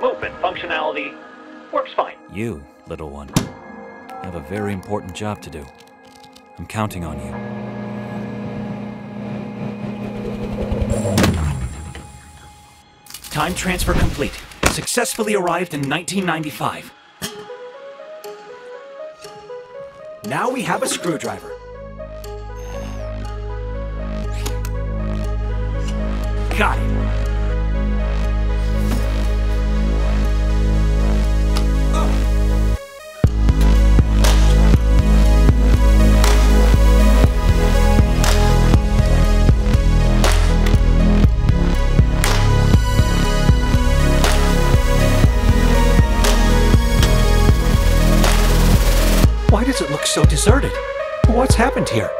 movement, functionality, works fine. You, little one, have a very important job to do. I'm counting on you. Time transfer complete. Successfully arrived in 1995. Now we have a screwdriver. Got it. Why does it look so deserted? What's happened here?